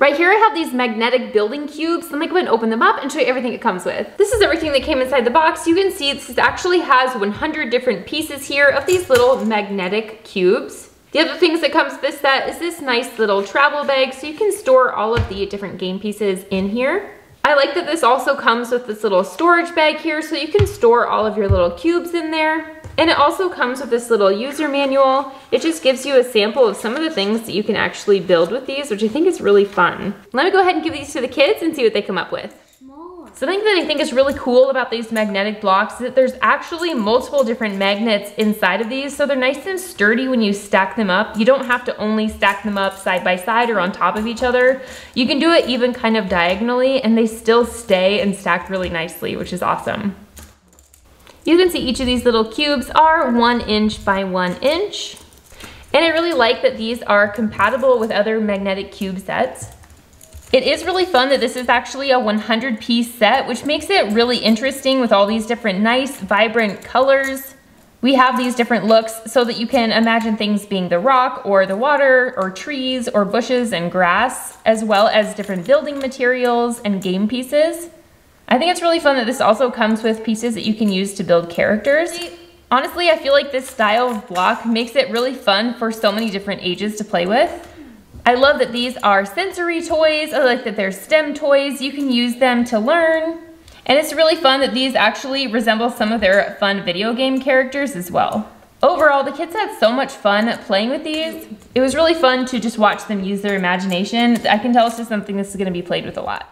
Right here I have these magnetic building cubes. Let me go ahead and open them up and show you everything it comes with. This is everything that came inside the box. You can see this actually has 100 different pieces here of these little magnetic cubes. The other things that comes with this set is this nice little travel bag so you can store all of the different game pieces in here. I like that this also comes with this little storage bag here so you can store all of your little cubes in there. And it also comes with this little user manual. It just gives you a sample of some of the things that you can actually build with these, which I think is really fun. Let me go ahead and give these to the kids and see what they come up with. Something that I think is really cool about these magnetic blocks is that there's actually multiple different magnets inside of these, so they're nice and sturdy when you stack them up. You don't have to only stack them up side by side or on top of each other. You can do it even kind of diagonally and they still stay and stack really nicely, which is awesome. You can see each of these little cubes are one inch by one inch. And I really like that these are compatible with other magnetic cube sets. It is really fun that this is actually a 100 piece set, which makes it really interesting with all these different nice, vibrant colors. We have these different looks so that you can imagine things being the rock or the water or trees or bushes and grass, as well as different building materials and game pieces. I think it's really fun that this also comes with pieces that you can use to build characters. Honestly, I feel like this style of block makes it really fun for so many different ages to play with. I love that these are sensory toys. I like that they're STEM toys. You can use them to learn. And it's really fun that these actually resemble some of their fun video game characters as well. Overall, the kids had so much fun playing with these. It was really fun to just watch them use their imagination. I can tell this is something this is gonna be played with a lot.